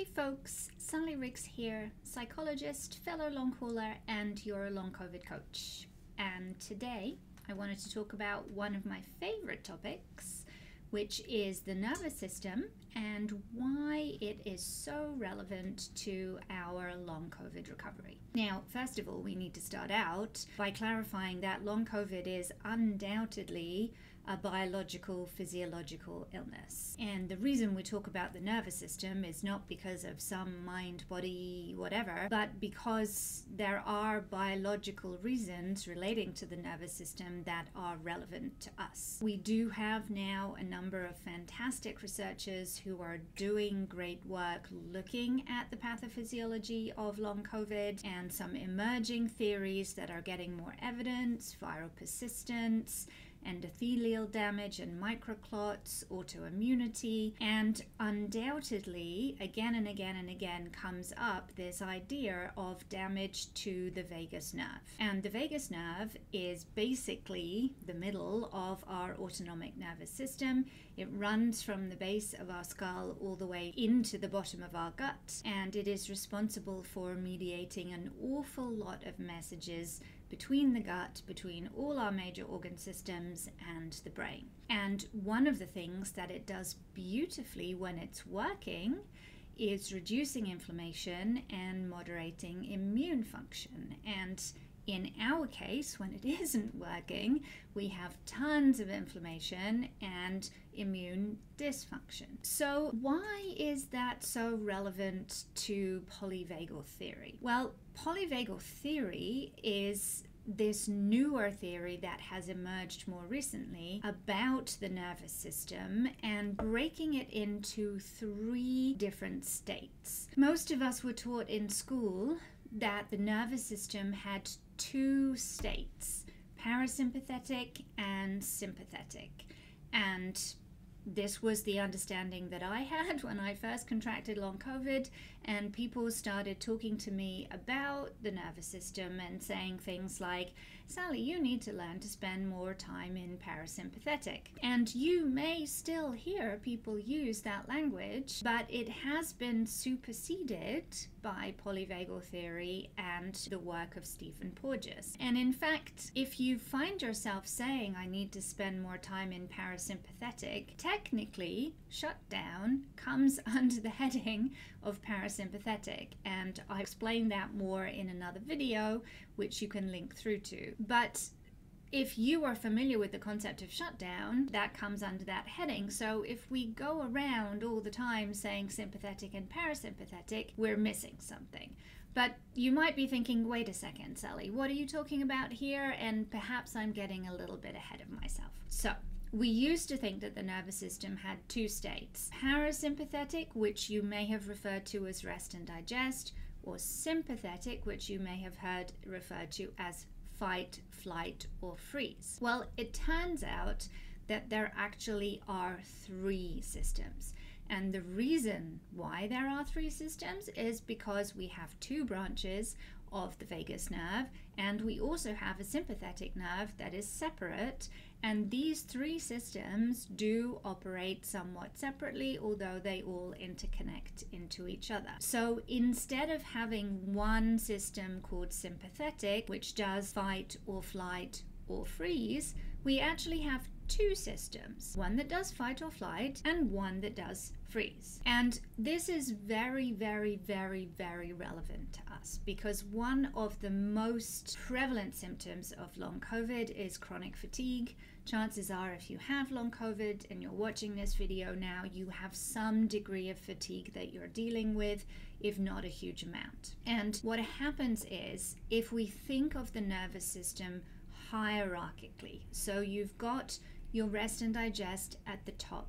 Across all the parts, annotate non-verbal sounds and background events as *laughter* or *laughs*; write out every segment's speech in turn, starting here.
Hey folks, Sally Riggs here, psychologist, fellow long hauler, and your long COVID coach. And today I wanted to talk about one of my favorite topics, which is the nervous system and why it is so relevant to our long COVID recovery. Now, first of all, we need to start out by clarifying that long COVID is undoubtedly a biological, physiological illness. And the reason we talk about the nervous system is not because of some mind, body, whatever, but because there are biological reasons relating to the nervous system that are relevant to us. We do have now a number of fantastic researchers who are doing great work looking at the pathophysiology of long COVID and some emerging theories that are getting more evidence, viral persistence endothelial damage and microclots, autoimmunity, and undoubtedly, again and again and again, comes up this idea of damage to the vagus nerve. And the vagus nerve is basically the middle of our autonomic nervous system. It runs from the base of our skull all the way into the bottom of our gut, and it is responsible for mediating an awful lot of messages between the gut, between all our major organ systems and the brain. And one of the things that it does beautifully when it's working is reducing inflammation and moderating immune function. And in our case, when it *laughs* isn't working, we have tons of inflammation and immune dysfunction. So, why is that so relevant to polyvagal theory? Well, polyvagal theory is this newer theory that has emerged more recently about the nervous system and breaking it into three different states. Most of us were taught in school that the nervous system had two states parasympathetic and sympathetic. And this was the understanding that I had *laughs* when I first contracted long COVID, and people started talking to me about the nervous system and saying things like, Sally, you need to learn to spend more time in parasympathetic. And you may still hear people use that language, but it has been superseded by polyvagal theory and the work of Stephen Porges. And in fact, if you find yourself saying, I need to spend more time in parasympathetic, technically, shutdown comes *laughs* under the heading of parasympathetic. And I explain that more in another video, which you can link through to. But if you are familiar with the concept of shutdown, that comes under that heading. So if we go around all the time saying sympathetic and parasympathetic, we're missing something. But you might be thinking, wait a second, Sally, what are you talking about here? And perhaps I'm getting a little bit ahead of myself. So, we used to think that the nervous system had two states parasympathetic, which you may have referred to as rest and digest, or sympathetic, which you may have heard referred to as fight, flight, or freeze. Well, it turns out that there actually are three systems. And the reason why there are three systems is because we have two branches of the vagus nerve, and we also have a sympathetic nerve that is separate and these three systems do operate somewhat separately, although they all interconnect into each other. So instead of having one system called sympathetic, which does fight or flight or freeze, we actually have two systems one that does fight or flight, and one that does freeze. And this is very, very, very, very relevant to us because one of the most prevalent symptoms of long COVID is chronic fatigue. Chances are, if you have long COVID and you're watching this video now, you have some degree of fatigue that you're dealing with, if not a huge amount. And what happens is, if we think of the nervous system hierarchically, so you've got your rest and digest at the top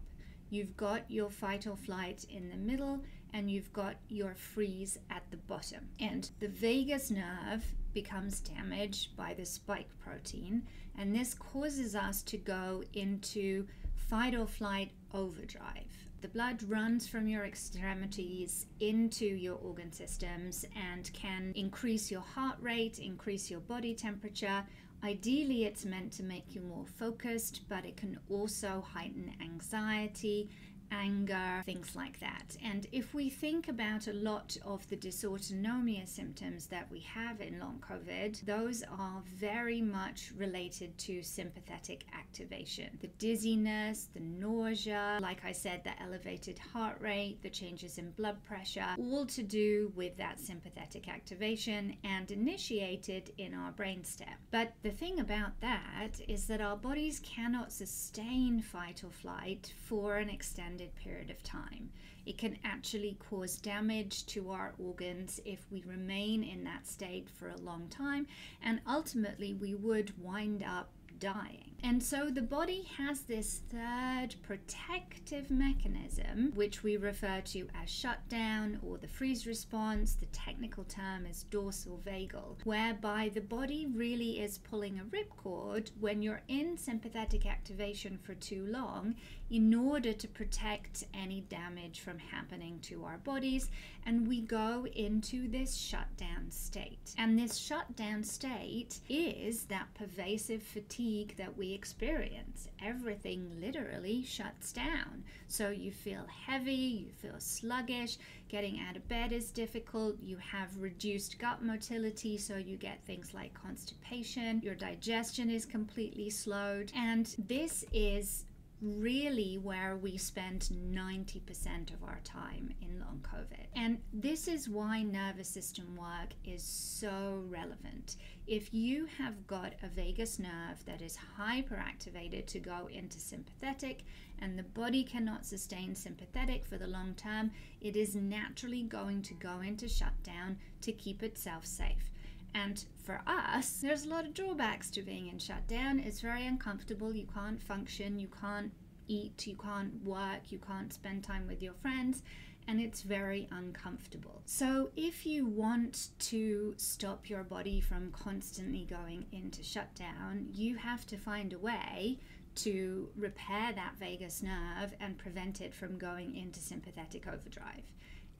You've got your fight or flight in the middle, and you've got your freeze at the bottom. And the vagus nerve becomes damaged by the spike protein, and this causes us to go into fight or flight overdrive. The blood runs from your extremities into your organ systems and can increase your heart rate, increase your body temperature, Ideally, it's meant to make you more focused, but it can also heighten anxiety anger, things like that. And if we think about a lot of the dysautonomia symptoms that we have in long COVID, those are very much related to sympathetic activation. The dizziness, the nausea, like I said, the elevated heart rate, the changes in blood pressure, all to do with that sympathetic activation and initiated in our brainstem. But the thing about that is that our bodies cannot sustain fight or flight for an extended period of time. It can actually cause damage to our organs if we remain in that state for a long time, and ultimately we would wind up dying. And so the body has this third protective mechanism, which we refer to as shutdown or the freeze response. The technical term is dorsal vagal, whereby the body really is pulling a ripcord when you're in sympathetic activation for too long in order to protect any damage from happening to our bodies. And we go into this shutdown state. And this shutdown state is that pervasive fatigue that we experience. Everything literally shuts down. So you feel heavy, you feel sluggish, getting out of bed is difficult, you have reduced gut motility, so you get things like constipation, your digestion is completely slowed. And this is really where we spend 90% of our time in long COVID. And this is why nervous system work is so relevant. If you have got a vagus nerve that is hyperactivated to go into sympathetic and the body cannot sustain sympathetic for the long term, it is naturally going to go into shutdown to keep itself safe. And for us, there's a lot of drawbacks to being in shutdown. It's very uncomfortable. You can't function, you can't eat, you can't work, you can't spend time with your friends, and it's very uncomfortable. So, if you want to stop your body from constantly going into shutdown, you have to find a way to repair that vagus nerve and prevent it from going into sympathetic overdrive.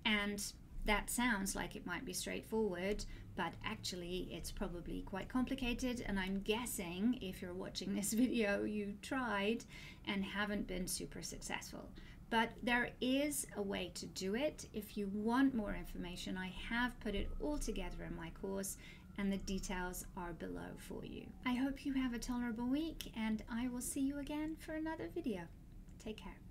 And that sounds like it might be straightforward, but actually it's probably quite complicated. And I'm guessing if you're watching this *laughs* video, you tried and haven't been super successful. But there is a way to do it. If you want more information, I have put it all together in my course and the details are below for you. I hope you have a tolerable week and I will see you again for another video. Take care.